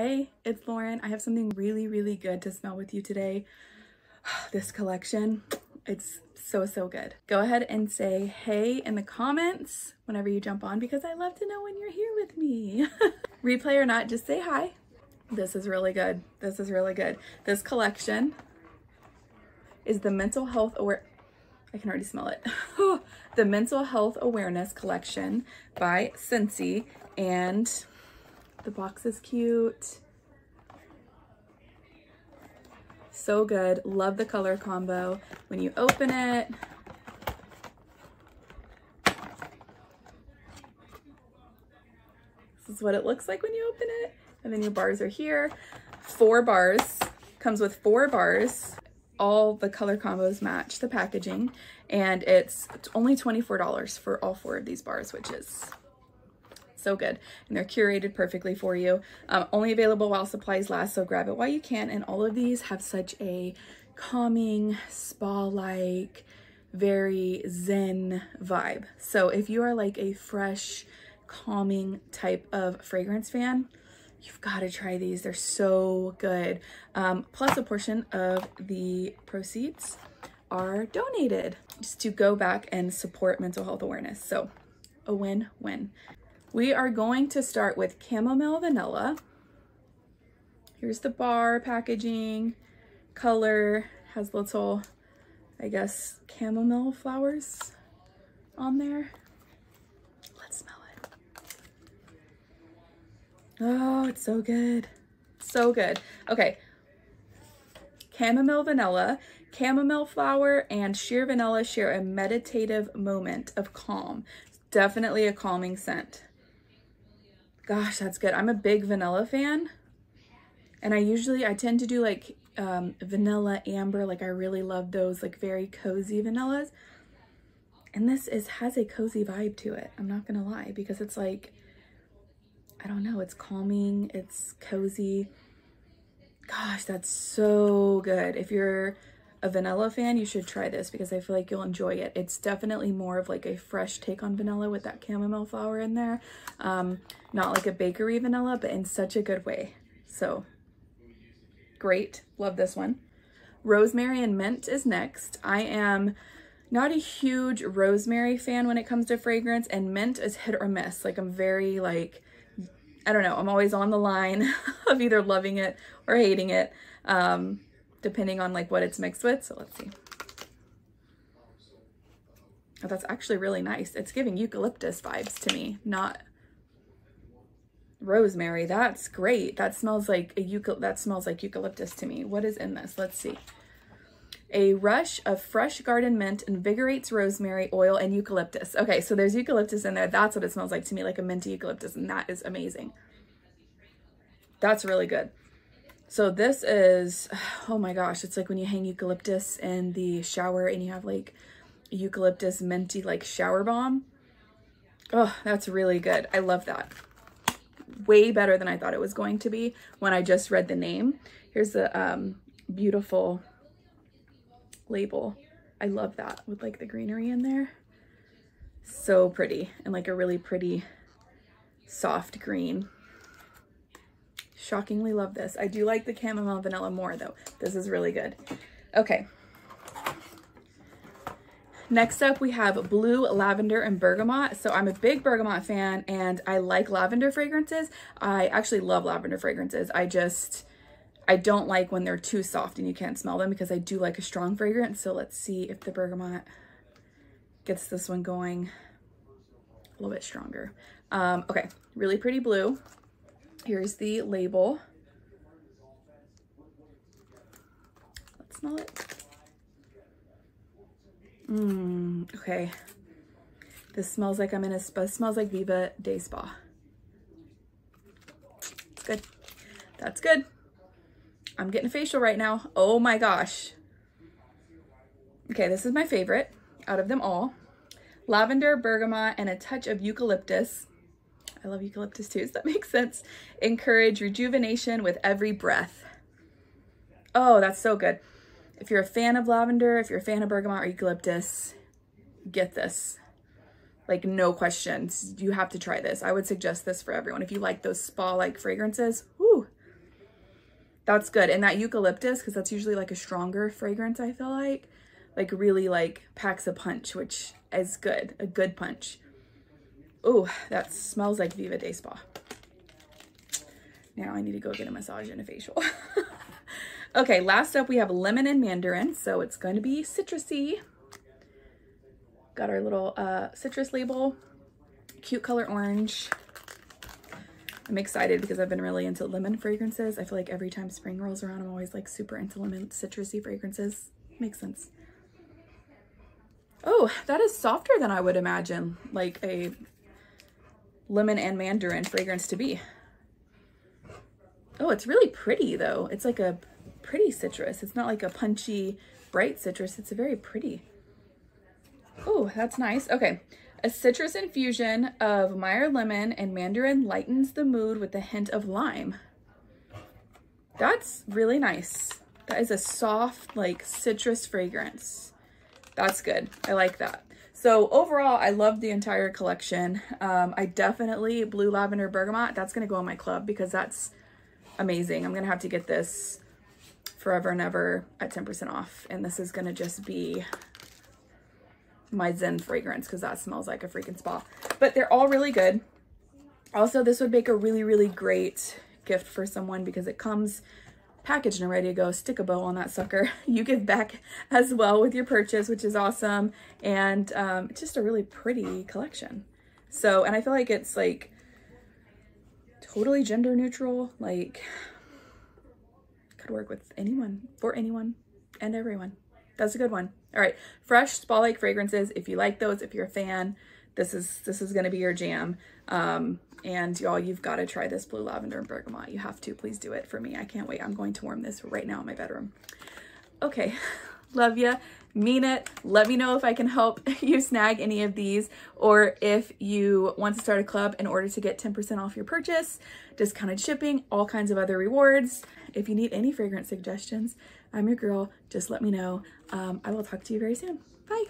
Hey, it's Lauren. I have something really, really good to smell with you today. This collection, it's so, so good. Go ahead and say hey in the comments whenever you jump on because I love to know when you're here with me. Replay or not, just say hi. This is really good. This is really good. This collection is the mental health aware I can already smell it. the Mental Health Awareness Collection by Scentsy. And the box is cute. So good. Love the color combo. When you open it, this is what it looks like when you open it. And then your bars are here. Four bars. Comes with four bars all the color combos match the packaging and it's only $24 for all four of these bars, which is so good. And they're curated perfectly for you. Um, only available while supplies last, so grab it while you can. And all of these have such a calming, spa-like, very zen vibe. So if you are like a fresh, calming type of fragrance fan, you've got to try these. They're so good. Um, plus a portion of the proceeds are donated just to go back and support mental health awareness. So a win-win. We are going to start with chamomile vanilla. Here's the bar packaging, color, has little, I guess, chamomile flowers on there. Let's smell it. Oh, it's so good. So good. Okay. Chamomile vanilla, chamomile flower, and sheer vanilla share a meditative moment of calm. Definitely a calming scent. Gosh, that's good. I'm a big vanilla fan. And I usually, I tend to do like um, vanilla amber. Like I really love those like very cozy vanillas. And this is has a cozy vibe to it. I'm not going to lie because it's like I don't know, it's calming, it's cozy. Gosh, that's so good. If you're a vanilla fan, you should try this because I feel like you'll enjoy it. It's definitely more of like a fresh take on vanilla with that chamomile flower in there. Um, not like a bakery vanilla, but in such a good way. So great. Love this one. Rosemary and mint is next. I am not a huge rosemary fan when it comes to fragrance and mint is hit or miss. Like I'm very like I don't know, I'm always on the line of either loving it or hating it, um, depending on like what it's mixed with. So let's see. Oh, that's actually really nice. It's giving eucalyptus vibes to me, not rosemary. That's great. That smells like a eucal that smells like eucalyptus to me. What is in this? Let's see. A rush of fresh garden mint invigorates rosemary, oil, and eucalyptus. Okay, so there's eucalyptus in there. That's what it smells like to me, like a minty eucalyptus, and that is amazing. That's really good. So this is, oh my gosh, it's like when you hang eucalyptus in the shower and you have like eucalyptus minty like shower bomb. Oh, that's really good. I love that. Way better than I thought it was going to be when I just read the name. Here's the um, beautiful label. I love that with like the greenery in there. So pretty and like a really pretty soft green. Shockingly love this. I do like the chamomile vanilla more though. This is really good. Okay. Next up, we have blue, lavender, and bergamot. So I'm a big bergamot fan and I like lavender fragrances. I actually love lavender fragrances. I just, I don't like when they're too soft and you can't smell them because I do like a strong fragrance. So let's see if the bergamot gets this one going a little bit stronger. Um, okay, really pretty blue. Here's the label. Let's smell it. Mmm, okay. This smells like I'm in a spa. smells like Viva Day Spa. It's good. That's good. I'm getting a facial right now. Oh my gosh. Okay, this is my favorite out of them all. Lavender, bergamot, and a touch of eucalyptus. I love eucalyptus too, so that makes sense. Encourage rejuvenation with every breath. Oh, that's so good. If you're a fan of lavender, if you're a fan of bergamot or eucalyptus, get this. Like no questions, you have to try this. I would suggest this for everyone. If you like those spa-like fragrances, whoo, That's good. And that eucalyptus, because that's usually like a stronger fragrance, I feel like, like really like packs a punch, which is good, a good punch. Oh, that smells like Viva Day Spa. Now I need to go get a massage and a facial. okay, last up we have lemon and mandarin. So it's going to be citrusy. Got our little uh, citrus label, cute color orange. I'm excited because I've been really into lemon fragrances. I feel like every time spring rolls around, I'm always like super into lemon citrusy fragrances. Makes sense. Oh, that is softer than I would imagine like a lemon and mandarin fragrance to be. Oh, it's really pretty though. It's like a pretty citrus. It's not like a punchy, bright citrus. It's a very pretty. Oh, that's nice. Okay. A citrus infusion of Meyer lemon and mandarin lightens the mood with a hint of lime. That's really nice. That is a soft, like citrus fragrance. That's good. I like that. So overall, I love the entire collection. Um, I definitely, Blue Lavender Bergamot, that's going to go in my club because that's amazing. I'm going to have to get this forever and ever at 10% off. And this is going to just be my Zen fragrance because that smells like a freaking spa. But they're all really good. Also, this would make a really, really great gift for someone because it comes packaged and ready to go. Stick a bow on that sucker. You give back as well with your purchase, which is awesome. And um, it's just a really pretty collection. So, and I feel like it's like totally gender neutral. Like, could work with anyone, for anyone, and everyone. That's a good one. All right, fresh spa-like fragrances. If you like those, if you're a fan, this is this is gonna be your jam. Um, and y'all, you've got to try this blue lavender and bergamot. You have to, please do it for me. I can't wait. I'm going to warm this right now in my bedroom. Okay, love ya mean it. Let me know if I can help you snag any of these or if you want to start a club in order to get 10% off your purchase, discounted shipping, all kinds of other rewards. If you need any fragrance suggestions, I'm your girl. Just let me know. Um, I will talk to you very soon. Bye.